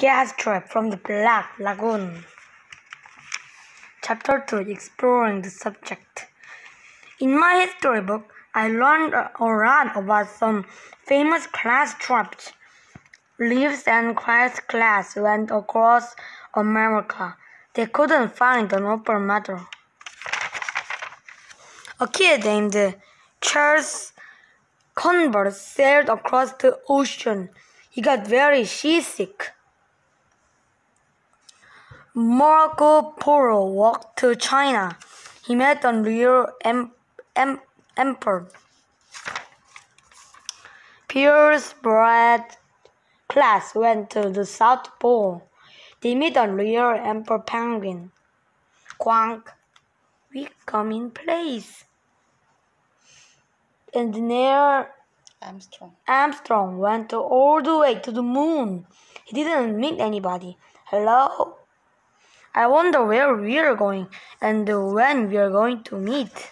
class trip from the Black Lagoon. Chapter 2 Exploring the Subject. In my history book, I learned a lot about some famous class traps. Lewis and Clark's class went across America. They couldn't find an open matter. A kid named Charles Converse sailed across the ocean. He got very seasick. Marco Polo walked to China. He met the real em- em- emperor. Pierce Brad class went to the South Pole. They met the real emperor penguin. Quank, we come in place. Engineer Armstrong. Armstrong went all the way to the moon. He didn't meet anybody. Hello? I wonder where we're going and when we're going to meet.